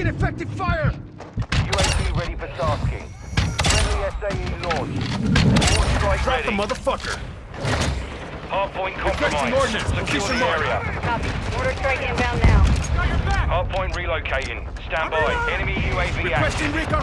Taking effective fire! UAV ready for tasking. Friendly SAE launch. All strike Drop the motherfucker! Hardpoint compromised. ordnance. Secure the area. Copy. Order strike inbound now. Hardpoint relocating. Stand by. Enemy UAV active. Requesting recon